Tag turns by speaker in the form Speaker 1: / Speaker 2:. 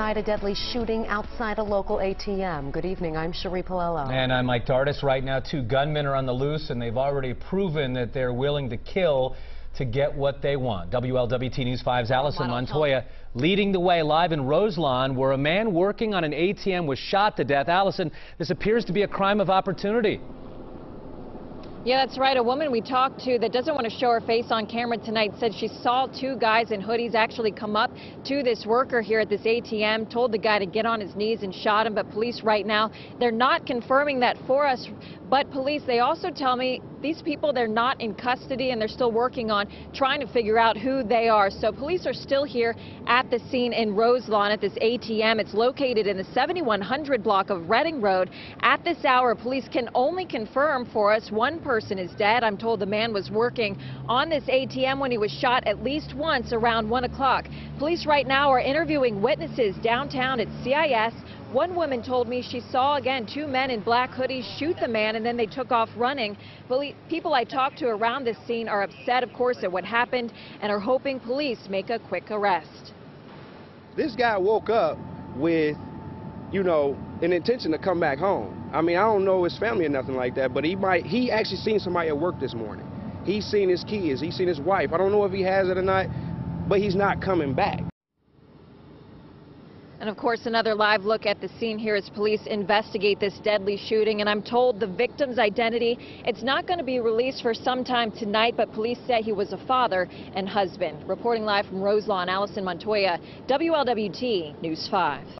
Speaker 1: tonight a deadly shooting outside a local ATM. Good evening, I'm Sheree Paolello.
Speaker 2: And I'm Mike Dardis. Right now, two gunmen are on the loose, and they've already proven that they're willing to kill to get what they want. WLWT News 5's Allison Montoya leading the way live in Roselawn, where a man working on an ATM was shot to death. Allison, this appears to be a crime of opportunity.
Speaker 3: Yeah, that's right. A woman we talked to that doesn't want to show her face on camera tonight said she saw two guys in hoodies actually come up to this worker here at this ATM, told the guy to get on his knees and shot him. But police right now, they're not confirming that for us. But police, they also tell me these people, they're not in custody and they're still working on trying to figure out who they are. So police are still here at the scene in Roselawn at this ATM. It's located in the 7100 block of Reading Road. At this hour, police can only confirm for us one person is dead. I'm told the man was working on this ATM when he was shot at least once around 1 o'clock. Police right now are interviewing witnesses downtown at CIS. One woman told me she saw again two men in black hoodies shoot the man and then they took off running. People I talked to around this scene are upset, of course, at what happened and are hoping police make a quick arrest.
Speaker 4: This guy woke up with, you know, an intention to come back home. I mean, I don't know his family or nothing like that, but he might, he actually seen somebody at work this morning. He's seen his kids, he's seen his wife. I don't know if he has it or not, but he's not coming back.
Speaker 3: And of course, another live look at the scene here as police investigate this deadly shooting. And I'm told the victim's identity, it's not going to be released for some time tonight, but police say he was a father and husband. Reporting live from Roselawn, Allison Montoya, WLWT News 5.